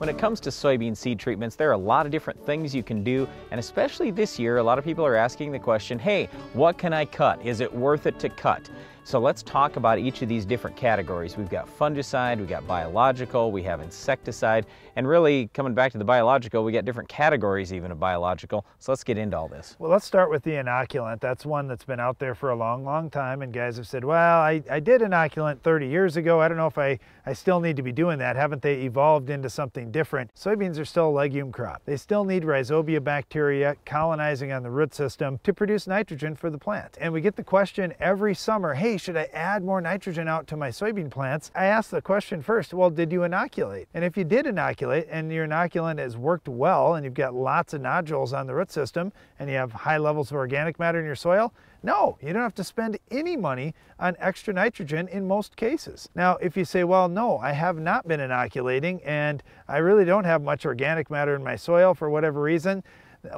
When it comes to soybean seed treatments, there are a lot of different things you can do, and especially this year, a lot of people are asking the question, hey, what can I cut? Is it worth it to cut? So let's talk about each of these different categories. We've got fungicide, we've got biological, we have insecticide, and really coming back to the biological, we got different categories even of biological. So let's get into all this. Well, let's start with the inoculant. That's one that's been out there for a long, long time, and guys have said, well, I, I did inoculant 30 years ago. I don't know if I, I still need to be doing that. Haven't they evolved into something different? Soybeans are still a legume crop. They still need rhizobia bacteria colonizing on the root system to produce nitrogen for the plant. And we get the question every summer, hey, should I add more nitrogen out to my soybean plants? I ask the question first, well, did you inoculate? And if you did inoculate and your inoculant has worked well and you've got lots of nodules on the root system and you have high levels of organic matter in your soil, no, you don't have to spend any money on extra nitrogen in most cases. Now, if you say, well, no, I have not been inoculating and I really don't have much organic matter in my soil for whatever reason,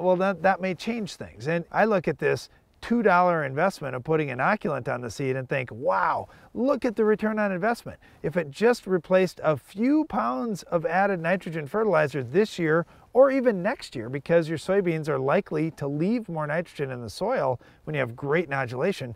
well, that, that may change things. And I look at this $2 investment of putting an inoculant on the seed and think, wow, look at the return on investment. If it just replaced a few pounds of added nitrogen fertilizer this year or even next year, because your soybeans are likely to leave more nitrogen in the soil when you have great nodulation,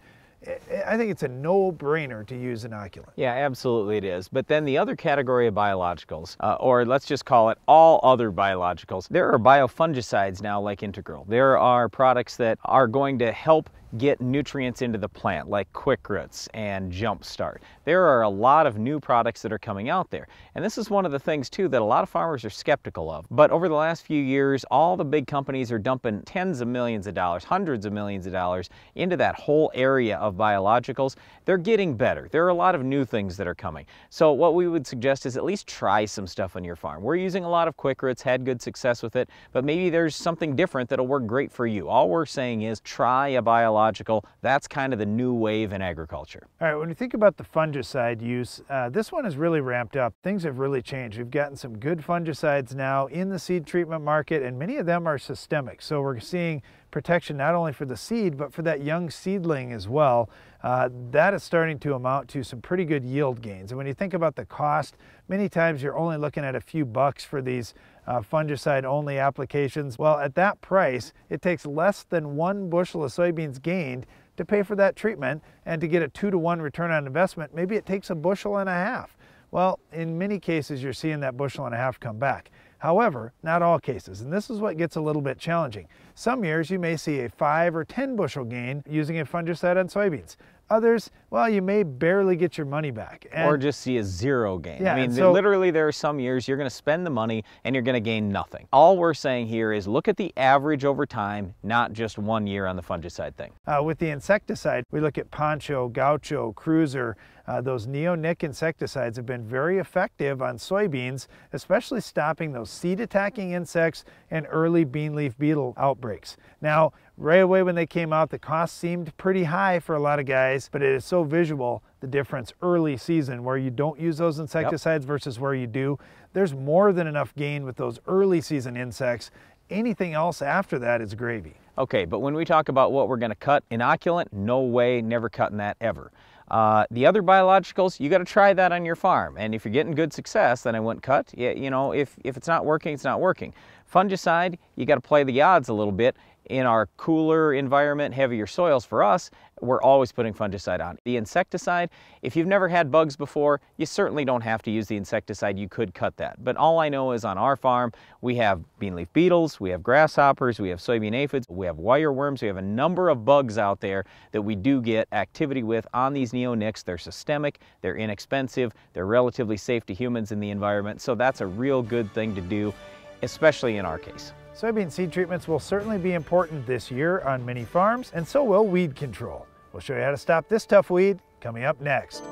I think it's a no-brainer to use inoculant. Yeah, absolutely it is. But then the other category of biologicals, uh, or let's just call it all other biologicals, there are biofungicides now like Integral. There are products that are going to help get nutrients into the plant like Quick Roots and Jumpstart. There are a lot of new products that are coming out there. And this is one of the things too that a lot of farmers are skeptical of. But over the last few years, all the big companies are dumping tens of millions of dollars, hundreds of millions of dollars into that whole area of biologicals. They're getting better. There are a lot of new things that are coming. So what we would suggest is at least try some stuff on your farm. We're using a lot of Quick Roots, had good success with it, but maybe there's something different that'll work great for you. All we're saying is try a biological biological. That's kind of the new wave in agriculture. All right, when you think about the fungicide use, uh, this one has really ramped up. Things have really changed. We've gotten some good fungicides now in the seed treatment market, and many of them are systemic. So we're seeing protection not only for the seed, but for that young seedling as well. Uh, that is starting to amount to some pretty good yield gains. And when you think about the cost, many times you're only looking at a few bucks for these uh, fungicide only applications. Well, at that price, it takes less than one bushel of soybeans gained to pay for that treatment and to get a two to one return on investment, maybe it takes a bushel and a half. Well, in many cases, you're seeing that bushel and a half come back. However, not all cases, and this is what gets a little bit challenging. Some years you may see a 5 or 10 bushel gain using a fungicide on soybeans. Others, well, you may barely get your money back. And or just see a zero gain. Yeah, I mean, so, literally there are some years you're going to spend the money and you're going to gain nothing. All we're saying here is look at the average over time, not just one year on the fungicide thing. Uh, with the insecticide, we look at Poncho, Gaucho, Cruiser. Uh, those neonic insecticides have been very effective on soybeans, especially stopping those seed attacking insects and early bean leaf beetle outbreaks. Now, right away when they came out, the cost seemed pretty high for a lot of guys, but it is so visual, the difference early season where you don't use those insecticides yep. versus where you do. There's more than enough gain with those early season insects. Anything else after that is gravy. Okay, but when we talk about what we're gonna cut, inoculant, no way, never cutting that ever. Uh, the other biologicals, you got to try that on your farm. And if you're getting good success, then I wouldn't cut. You, you know, if, if it's not working, it's not working. Fungicide, you got to play the odds a little bit in our cooler environment, heavier soils for us, we're always putting fungicide on. The insecticide, if you've never had bugs before, you certainly don't have to use the insecticide. You could cut that. But all I know is on our farm, we have bean leaf beetles, we have grasshoppers, we have soybean aphids, we have wireworms, we have a number of bugs out there that we do get activity with on these neonics. They're systemic, they're inexpensive, they're relatively safe to humans in the environment. So that's a real good thing to do, especially in our case. Soybean seed treatments will certainly be important this year on many farms, and so will weed control. We'll show you how to stop this tough weed coming up next.